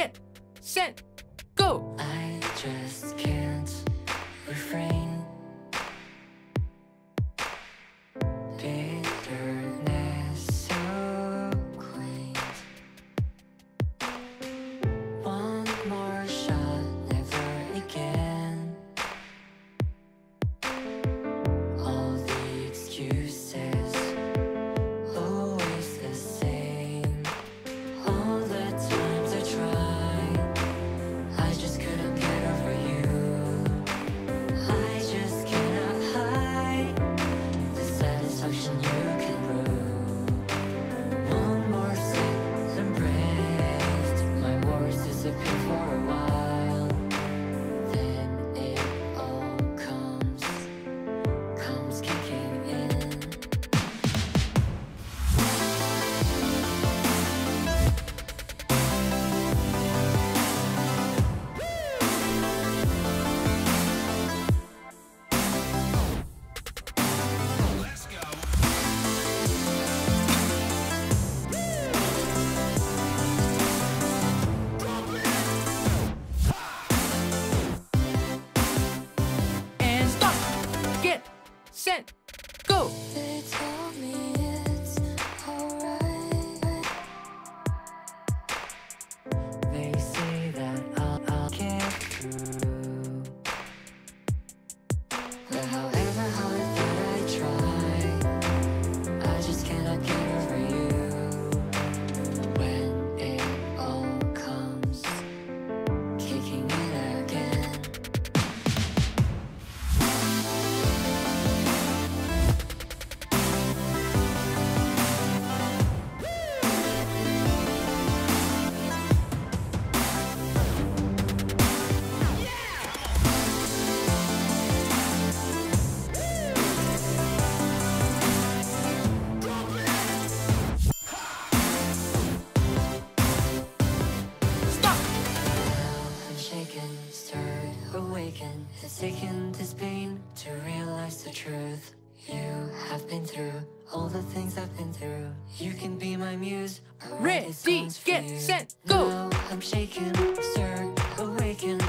get, set, go. go! It's taken this pain to realize the truth. You have been through all the things I've been through. You can be my muse Ready, get, set, go! Now I'm shaken, sir, awakened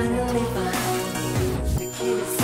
finally find the key